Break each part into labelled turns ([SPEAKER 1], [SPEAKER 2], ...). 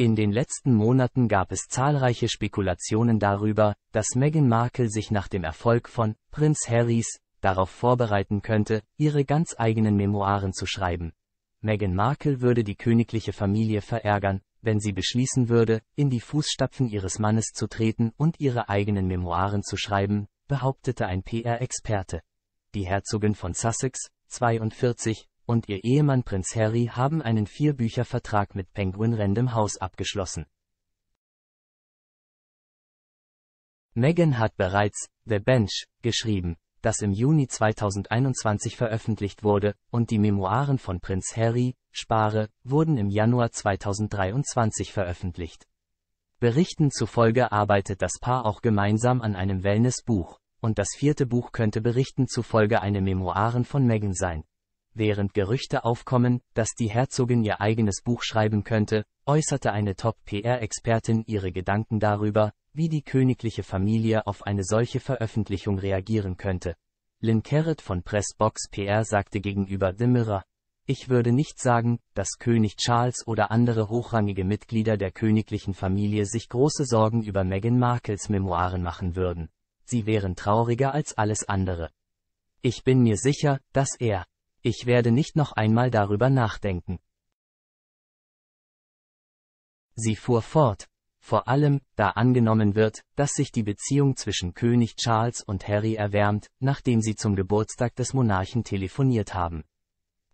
[SPEAKER 1] In den letzten Monaten gab es zahlreiche Spekulationen darüber, dass Meghan Markle sich nach dem Erfolg von Prinz Harrys darauf vorbereiten könnte, ihre ganz eigenen Memoiren zu schreiben. Meghan Markle würde die königliche Familie verärgern, wenn sie beschließen würde, in die Fußstapfen ihres Mannes zu treten und ihre eigenen Memoiren zu schreiben, behauptete ein PR-Experte. Die Herzogin von Sussex, 42, und ihr Ehemann Prinz Harry haben einen Vierbüchervertrag mit Penguin Random House abgeschlossen. Meghan hat bereits The Bench geschrieben, das im Juni 2021 veröffentlicht wurde, und die Memoiren von Prinz Harry, Spare, wurden im Januar 2023 veröffentlicht. Berichten zufolge arbeitet das Paar auch gemeinsam an einem Wellnessbuch, und das vierte Buch könnte Berichten zufolge eine Memoiren von Meghan sein. Während Gerüchte aufkommen, dass die Herzogin ihr eigenes Buch schreiben könnte, äußerte eine Top-PR-Expertin ihre Gedanken darüber, wie die königliche Familie auf eine solche Veröffentlichung reagieren könnte. Lynn Carrot von Pressbox PR sagte gegenüber The Mirror, ich würde nicht sagen, dass König Charles oder andere hochrangige Mitglieder der königlichen Familie sich große Sorgen über Meghan Markles Memoiren machen würden. Sie wären trauriger als alles andere. Ich bin mir sicher, dass er, ich werde nicht noch einmal darüber nachdenken. Sie fuhr fort, vor allem, da angenommen wird, dass sich die Beziehung zwischen König Charles und Harry erwärmt, nachdem sie zum Geburtstag des Monarchen telefoniert haben.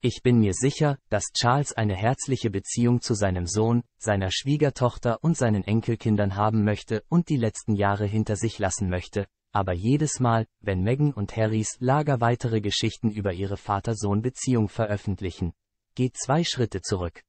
[SPEAKER 1] Ich bin mir sicher, dass Charles eine herzliche Beziehung zu seinem Sohn, seiner Schwiegertochter und seinen Enkelkindern haben möchte und die letzten Jahre hinter sich lassen möchte, aber jedes Mal, wenn Meghan und Harrys Lager weitere Geschichten über ihre Vater-Sohn-Beziehung veröffentlichen, geht zwei Schritte zurück.